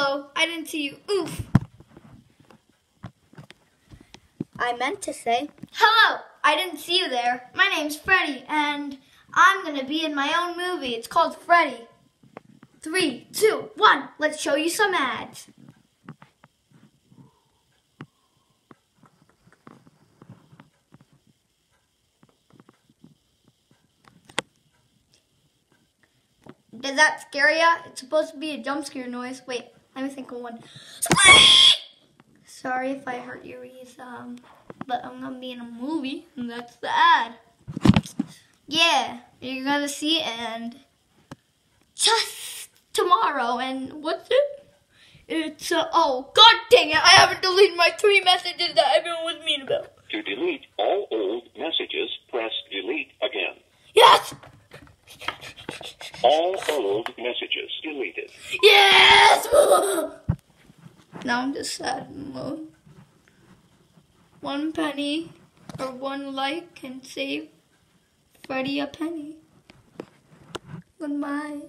Hello, I didn't see you. Oof. I meant to say, Hello, I didn't see you there. My name's Freddy, and I'm gonna be in my own movie. It's called Freddy. Three, two, one. Let's show you some ads. Did that scare ya? It's supposed to be a jump scare noise. Wait, think of one. Sorry if I hurt your ears, um, but I'm gonna be in a movie, and that's the ad. Yeah, you're gonna see it, and just tomorrow, and what's it? It's, uh, oh, god dang it, I haven't deleted my three messages that everyone was mean about. To delete all old messages, press delete again. Yes! All old messages deleted. Yes! Now I'm just sad mode. One penny or one like can save Freddy a penny. Goodbye.